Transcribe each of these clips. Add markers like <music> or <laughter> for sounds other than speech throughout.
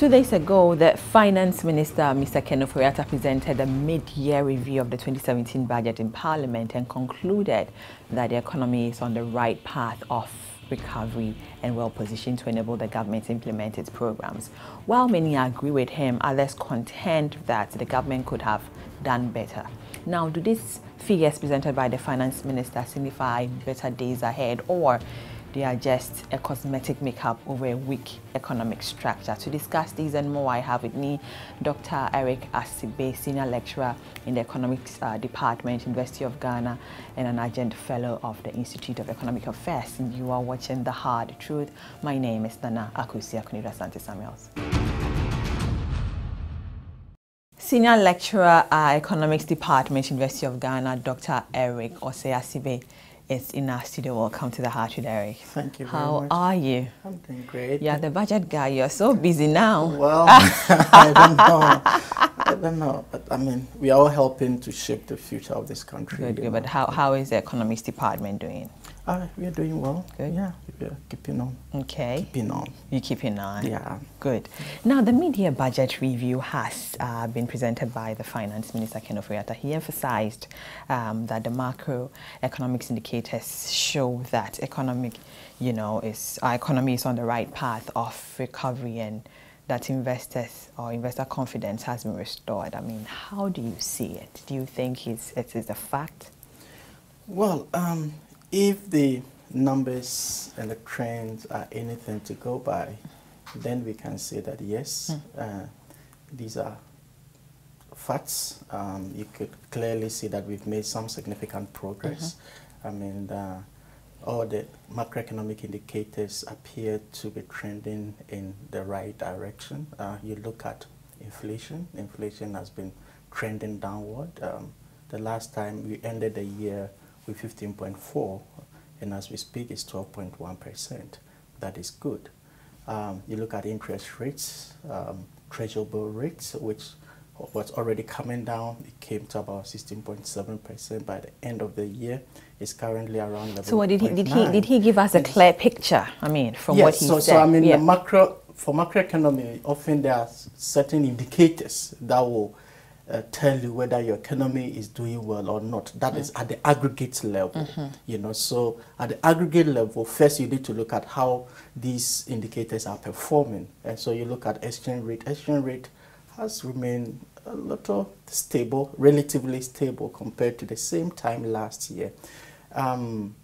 Two days ago, the Finance Minister, Mr. Ken Ofori-Atta, presented a mid-year review of the 2017 budget in Parliament and concluded that the economy is on the right path of recovery and well positioned to enable the government to implement its programs. While many agree with him, others contend that the government could have done better. Now, do these figures presented by the Finance Minister signify better days ahead or they are just a cosmetic makeup over a weak economic structure. To discuss these and more, I have with me Dr. Eric Assibey, Senior Lecturer in the Economics uh, Department, University of Ghana, and an Adjunct Fellow of the Institute of Economic Affairs. And you are watching The Hard Truth. My name is Nana Akusi Akunida Sante Samuels. Senior Lecturer, uh, Economics Department, University of Ghana, Dr. Eric Osei-Assibey is in our studio. Welcome to the Heart with Eric. Thank you How are you? I'm doing great. Yeah, the budget guy. You're so busy now. Well, <laughs> <laughs> I don't know. I don't know. But I mean, we are all helping to shape the future of this country. Good, good. But how, how is the economics department doing? Uh, we are doing well. Good. Yeah, we are keeping on. Okay. Keeping on. You keeping on? Yeah. Good. Now, the mid-year budget review has uh, been presented by the Finance Minister, Ken Ofori-Atta. He emphasized um, that the macroeconomics indicators show that economic, you know, is our economy is on the right path of recovery and that investors or investor confidence has been restored. I mean, how do you see it? Do you think it's, it is a fact? Well, um, if the numbers and the trends are anything to go by, then we can say that yes, mm. uh, these are facts. Um, you could clearly see that we've made some significant progress. Mm -hmm. I mean, uh, all the macroeconomic indicators appear to be trending in the right direction. Uh, you look at inflation, inflation has been trending downward. Um, the last time we ended the year with 15.4, and as we speak, it's 12.1%. That is good. Um, you look at interest rates, um, treasury bill rates, which was already coming down. It came to about 16.7% by the end of the year. It's currently around 11. So what did he did he did he give us a clear picture? I mean, from yes, what he so, said. So I mean, yeah. the macro for macroeconomy, often there are certain indicators that will uh, tell you whether your economy is doing well or not. That mm. is at the aggregate level, mm -hmm. you know. So at the aggregate level, first you need to look at how these indicators are performing. And so you look at exchange rate. Exchange rate has remained a little stable, relatively stable compared to the same time last year. Um,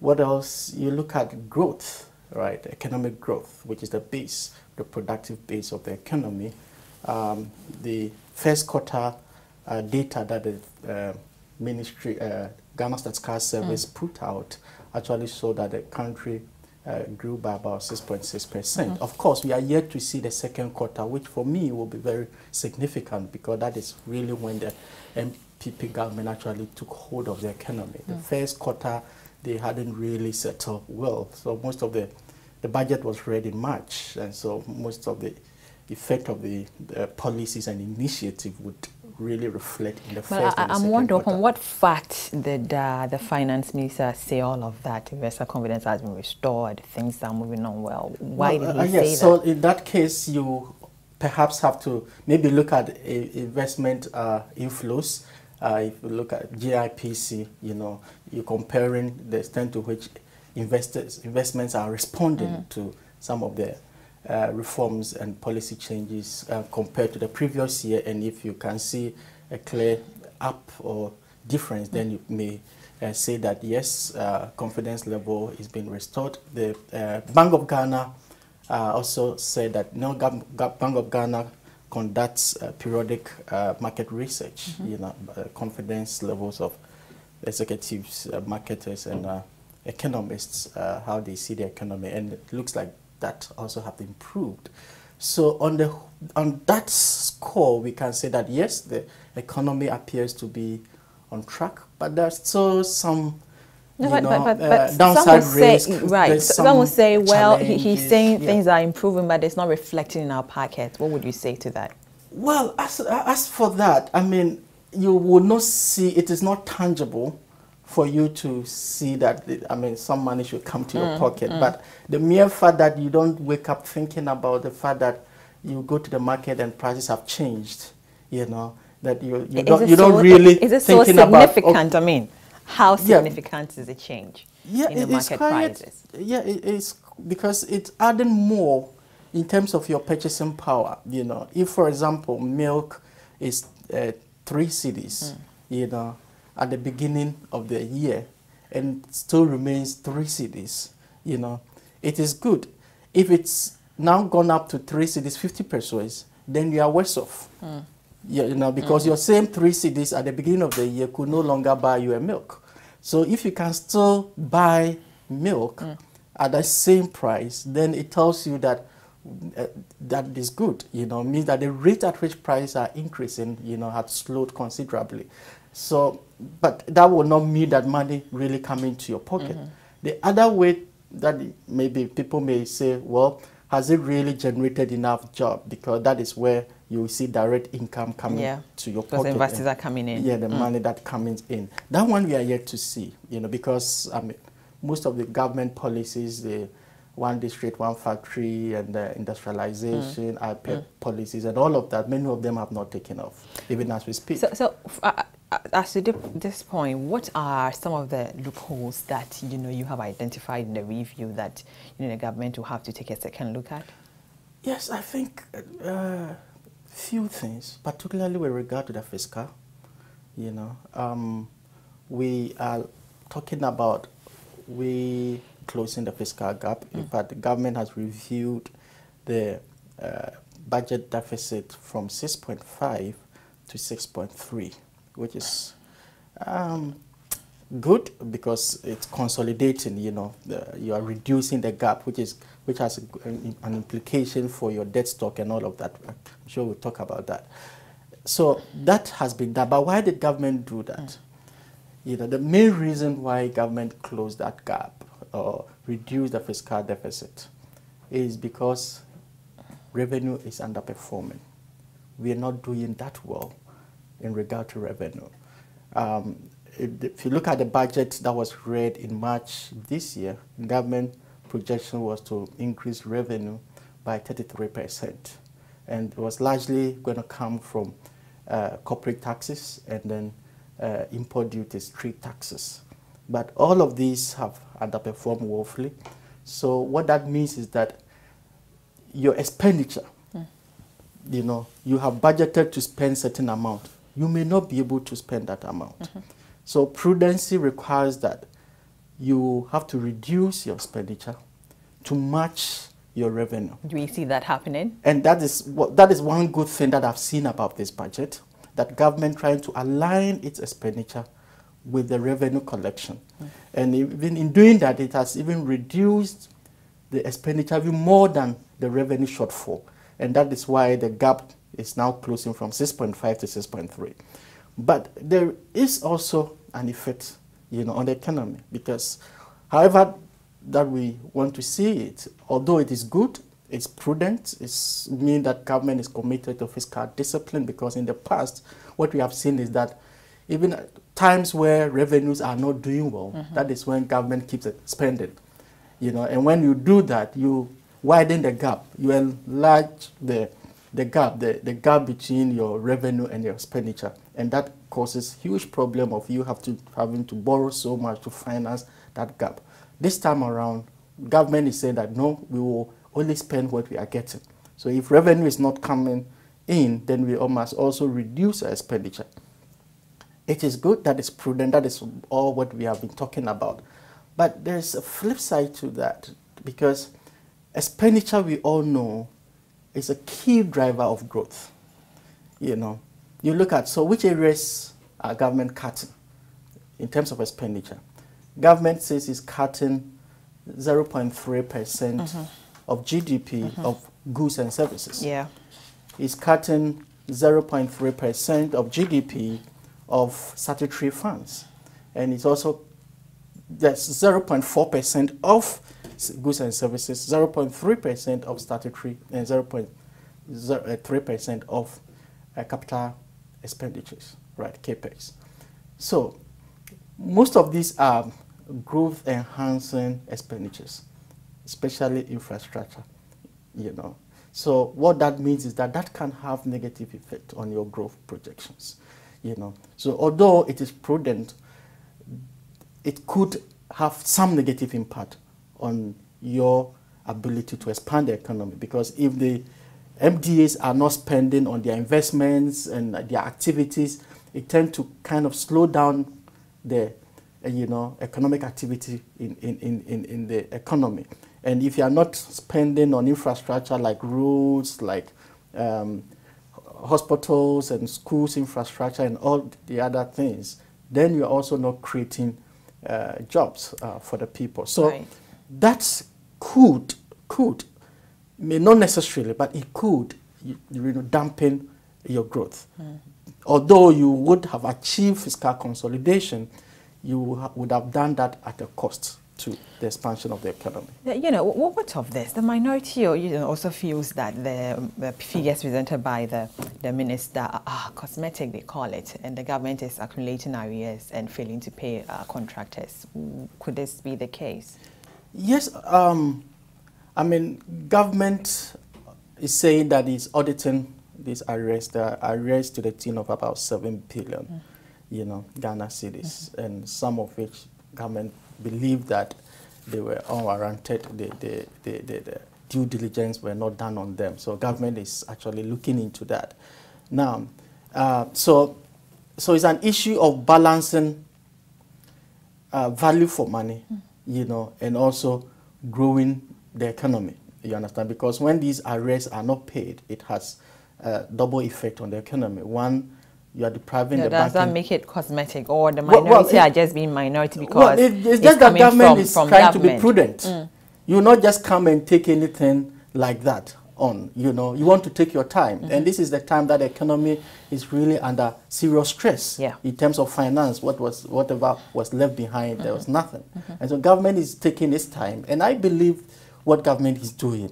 what else? You look at growth, right? Economic growth, which is the base, the productive base of the economy. Um, the first quarter uh, data that the uh, ministry, uh, Ghana Statistical Service mm. put out actually showed that the country uh, grew by about 6.6 percent. Mm -hmm. Of course, we are yet to see the second quarter, which for me will be very significant because that is really when the NPP government actually took hold of the economy. Mm. The first quarter, they hadn't really settled well. So most of the, the budget was read in March, and so most of the effect of the, the policies and initiative would really reflect in the first I, am wondering upon what fact did uh, the finance minister say all of that? Investor confidence has been restored, things are moving on well. Why well, did he uh, yes, say so that? So in that case, you perhaps have to maybe look at investment uh, inflows. Uh, if you look at GIPC, you know, you're comparing the extent to which investors investments are responding mm. to some of the uh, reforms and policy changes uh, compared to the previous year. And if you can see a clear up or difference then you may uh, say that yes uh, confidence level is being restored. The uh, Bank of Ghana uh, also said that no Bank of Ghana conducts periodic market research mm -hmm. you know confidence levels of executives marketers and economists how they see the economy. And it looks like that also have improved. So on the on that score, we can say that yes, the economy appears to be on track, but there's still some no, but, know, but, but, uh, downside risk. Say, right. Some will say, well, he, he's saying yeah. things are improving, but it's not reflecting in our pocket. What would you say to that? Well, as, as for that, I mean, you will not see, it is not tangible for you to see that, I mean, some money should come to mm, your pocket. Mm. But the mere fact that you don't wake up thinking about the fact that you go to the market and prices have changed, you know, that you, you Is don't, you don't really Is it so about, oh, significant? I mean, how Yeah. significant is the change yeah, in the market quite, prices? Yeah, it is because it's adding more in terms of your purchasing power. You know, if for example milk is uh, three cedis, Hmm. you know, at the beginning of the year, and still remains three cedis, you know, it is good. If it's now gone up to three cedis, fifty pesewas, then you are worse off. Hmm. Yeah, you know, because your same three cedis at the beginning of the year could no longer buy you a milk. So if you can still buy milk at the same price, then it tells you that uh, that is good. You know, means that the rate at which prices are increasing, you know, has slowed considerably. So, but that will not mean that money really come into your pocket. Mm-hmm. The other way that maybe people may say, well, has it really generated enough job? Because that is where you see direct income coming Yeah, to your because pocket. investors eh? are coming in. Yeah, the mm. money that comes in. That one we are yet to see, you know, because I mean, most of the government policies, the one district, one factory, and the industrialization, mm. IPEP mm. policies, and all of that, many of them have not taken off, even as we speak. So, so uh, as to this point, what are some of the loopholes that you know you have identified in the review that you know the government will have to take a second look at? Yes, I think uh, few things, particularly with regard to the fiscal. You know, um, we are talking about we closing the fiscal gap. In fact, the government has reviewed the uh, budget deficit from 6.5 to 6.3, which is um, good because it's consolidating. You know, the, you are reducing the gap, which is which has an, implication for your debt stock and all of that. I'm sure we'll talk about that. So that has been done. But why did government do that? You know, the main reason why government closed that gap or reduced the fiscal deficit is because revenue is underperforming. We are not doing that well in regard to revenue. Um, if you look at the budget that was read in March this year, government projection was to increase revenue by 33%. And it was largely going to come from uh, corporate taxes and then uh, import duties, trade taxes. But all of these have underperformed woefully. So what that means is that your expenditure, you know, you have budgeted to spend certain amount. You may not be able to spend that amount. So prudency requires that you have to reduce your expenditure to match your revenue. Do we see that happening? And that is what that is one good thing that I've seen about this budget, that government trying to align its expenditure with the revenue collection. Mm. And even in doing that, it has even reduced the expenditure even more than the revenue shortfall. And that is why the gap is now closing from 6.5 to 6.3. But there is also an effect, you know, on the economy because however that we want to see it, although it is good, it's prudent, it's mean that government is committed to fiscal discipline because in the past, what we have seen is that even at times where revenues are not doing well, mm-hmm. that is when government keeps spending. You know, and when you do that, you widen the gap, you enlarge the the gap, the, the gap between your revenue and your expenditure, and that causes huge problem of you have to having to borrow so much to finance that gap. This time around, government is saying that no, we will only spend what we are getting. So if revenue is not coming in, then we must also reduce our expenditure. It is good, that is prudent, that is all what we have been talking about. But there's a flip side to that because expenditure, we all know, is a key driver of growth. You know, you look at, so which areas are government cutting in terms of expenditure? Government says it's cutting 0.3% mm-hmm. of GDP mm-hmm. of goods and services Yeah. is cutting 0.3% of GDP of statutory funds. And it's also, that's 0.4% of goods and services, 0.3% of statutory, and 0.3% of uh, capital expenditures, right, CAPEX. So most of these are growth enhancing expenditures, especially infrastructure, you know. So what that means is that that can have negative effect on your growth projections. You know, so although it is prudent, it could have some negative impact on your ability to expand the economy because if the MDAs are not spending on their investments and their activities, it tends to kind of slow down the you know economic activity in, in, in, in the economy. And if you are not spending on infrastructure like roads, like um, hospitals and schools infrastructure and all the other things, then you're also not creating uh, jobs uh, for the people. So right. That could, could, may not necessarily, but it could you, you know, dampen your growth. Mm. Although you would have achieved fiscal consolidation, you would have done that at a cost to the expansion of the economy. You know, what of this? The minority you know, also feels that the, the figures presented by the, the minister are cosmetic, they call it, and the government is accumulating arrears and failing to pay uh, contractors. Could this be the case? Yes. Um, I mean, government is saying that it's auditing these arrears. The arrears to the tune of about 7 billion, mm. you know, Ghana cedis, mm -hmm. and some of which government believe that they were unwarranted, the, the, the, the, due diligence were not done on them. So government is actually looking into that. Now, uh, so, so it's an issue of balancing uh, value for money, mm. You know, and also growing the economy. You understand? Because when these arrears are not paid, it has a double effect on the economy. One, you are depriving no, the does that make it cosmetic or the minority well, well, it, are just being minority because well, it, it's, it's just that government from, is from trying government. to be prudent. Mm. You not just come and take anything like that on. You know, you want to take your time, mm -hmm. and this is the time that the economy is really under serious stress yeah. in terms of finance. What was whatever was left behind, mm -hmm. there was nothing, -hmm. and so government is taking its time, and I believe what government is doing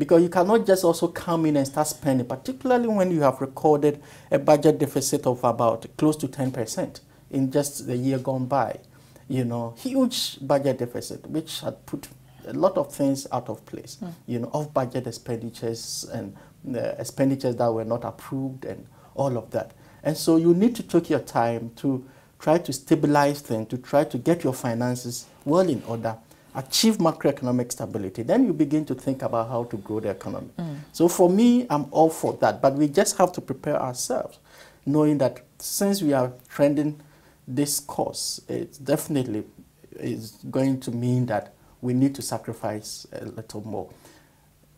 because you cannot just also come in and start spending, particularly when you have recorded a budget deficit of about close to 10% in just the year gone by. You know, huge budget deficit, which had put a lot of things out of place. Mm. You know, off budget expenditures and the expenditures that were not approved and all of that. And so you need to take your time to try to stabilize things, to try to get your finances well in order achieve macroeconomic stability, then you begin to think about how to grow the economy. Mm. So for me, I'm all for that. But we just have to prepare ourselves, knowing that since we are trending this course, it definitely is going to mean that we need to sacrifice a little more.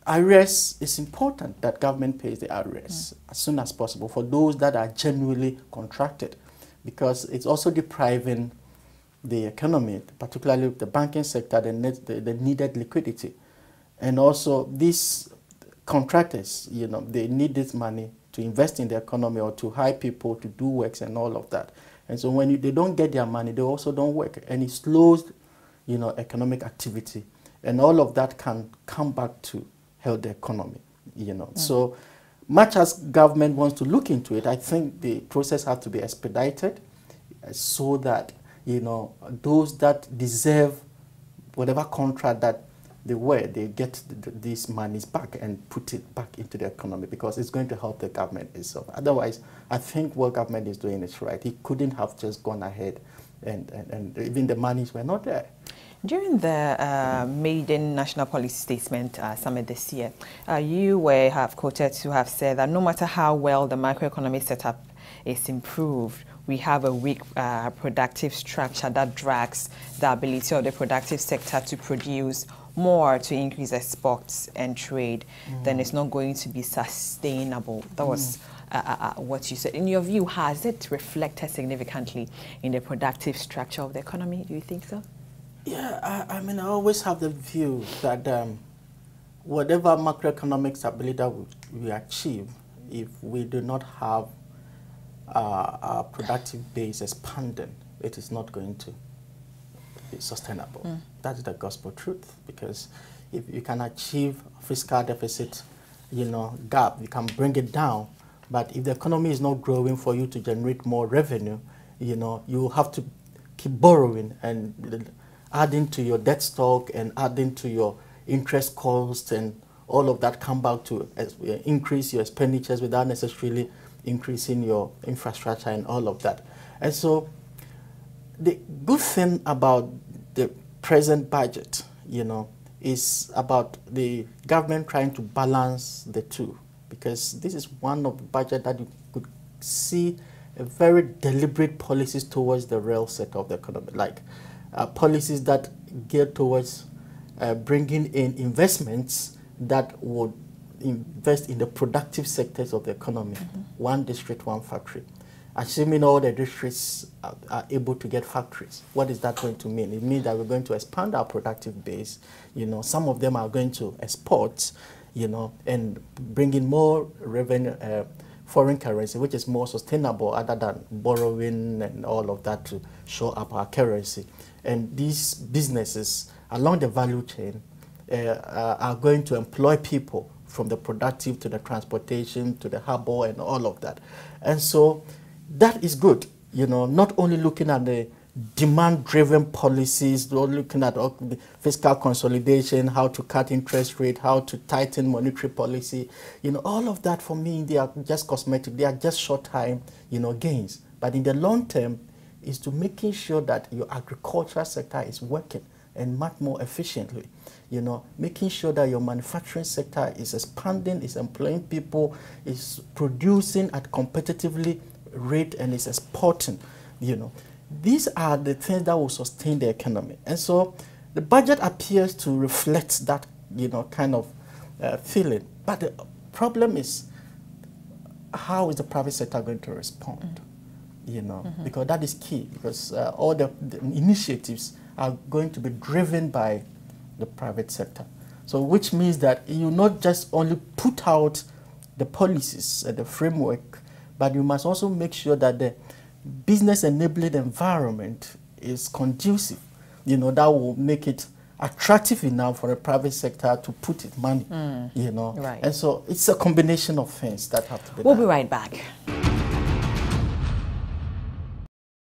Arrears is important that government pays the arrears mm. as soon as possible for those that are genuinely contracted because it's also depriving the economy, particularly the banking sector, the, net, the, the needed liquidity. And also these contractors, you know, they need this money to invest in the economy or to hire people to do works and all of that. And so when you, they don't get their money, they also don't work. And it slows, you know, economic activity. And all of that can come back to help the economy, you know. Mm. So much as government wants to look into it, I think the process has to be expedited so that you know, those that deserve whatever contract that they were, they get these monies back and put it back into the economy because it's going to help the government itself. Otherwise, I think what government is doing is right. He couldn't have just gone ahead and, and, and even the monies were not there. During the uh, maiden national policy statement uh, summit this year, uh, you were have quoted to have said that no matter how well the macroeconomic setup is improved, we have a weak uh, productive structure that drags the ability of the productive sector to produce more to increase exports and trade, mm. then it's not going to be sustainable. That was mm. Uh, uh, uh, what you said. In your view, has it reflected significantly in the productive structure of the economy? Do you think so? Yeah, I, I mean, I always have the view that um, whatever macroeconomic stability that we achieve, if we do not have uh, our productive base expanding, it is not going to be sustainable. Mm. That's the gospel truth because if you can achieve fiscal deficit, you know, gap, you can bring it down. But if the economy is not growing for you to generate more revenue, you know, you have to keep borrowing and adding to your debt stock and adding to your interest costs and all of that come back to uh, increase your expenditures without necessarily increasing your infrastructure and all of that. And so the good thing about the present budget, you know, is about the government trying to balance the two because this is one of the budget that you could see a very deliberate policies towards the real sector of the economy, like uh, policies that geared towards uh, bringing in investments that would invest in the productive sectors of the economy. Mm -hmm. One district, one factory. Assuming all the districts are, are, able to get factories, what is that going to mean? It means that we're going to expand our productive base. You know, some of them are going to export, you know, and bringing more revenue, uh, foreign currency, which is more sustainable other than borrowing and all of that to show up our currency. And these businesses along the value chain uh, uh, are going to employ people from the productive to the transportation to the harbor and all of that. And so that is good, you know, not only looking at the demand-driven policies, looking at fiscal consolidation, how to cut interest rate, how to tighten monetary policy, you know, all of that for me, they are just cosmetic. They are just short-time, you know, gains. But in the long term, is to making sure that your agricultural sector is working and much more efficiently. You know, making sure that your manufacturing sector is expanding, is employing people, is producing at competitively rate and is exporting, you know. These are the things that will sustain the economy. And so the budget appears to reflect that, you know, kind of uh, feeling. But the problem is, how is the private sector going to respond? Mm you know, mm -hmm. because that is key, because uh, all the, the, initiatives are going to be driven by the private sector. So which means that you not just only put out the policies and the framework, but you must also make sure that the business enabling environment is conducive, you know, that will make it attractive enough for the private sector to put its money, mm. you know. Right. And so it's a combination of things that have to be We'll done. be right back.